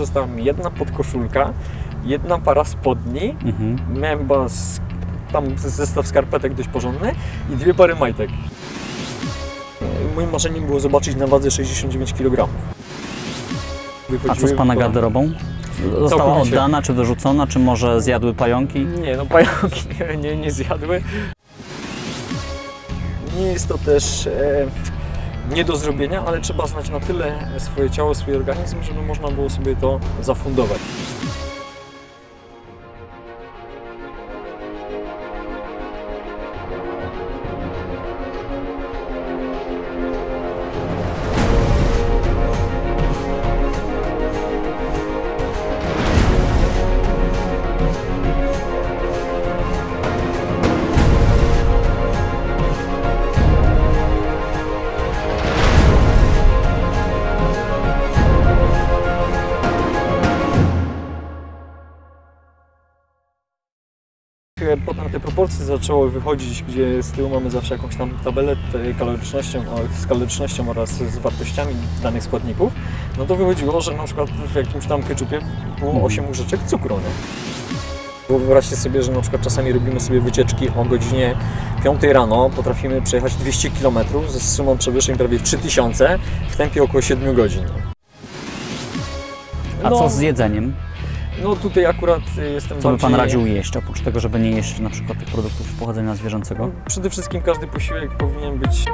została mi jedna podkoszulka, jedna para spodni, Mhm. miałem chyba tam zestaw skarpetek dość porządny i dwie pary majtek. Moim marzeniem było zobaczyć na wadze 69 kg. A co z Pana garderobą? Została Całkowicie. oddana, czy wyrzucona, czy może zjadły pająki? Nie, no pająki nie, nie, nie zjadły. Nie jest to też e, nie do zrobienia, ale trzeba znać na tyle swoje ciało, swój organizm, żeby można było sobie to zafundować. Potem te proporcje zaczęły wychodzić, gdzie z tyłu mamy zawsze jakąś tam tabelę e, kalorycznością, z kalorycznością oraz z wartościami danych składników, no to wychodziło, że na przykład w jakimś tam keczupie było Mhm. 8 łyżeczek cukru, nie? Bo wyobraźcie sobie, że na przykład czasami robimy sobie wycieczki o godzinie 5 rano, potrafimy przejechać 200 km ze sumą przewyższeń prawie 3000 w tempie około 7 godzin. A No, co z jedzeniem? No tutaj akurat y, jestem Co by Pan bardziej- radził jeść, oprócz tego, żeby nie jeść na przykład tych produktów pochodzenia zwierzęcego? Przede wszystkim każdy posiłek powinien być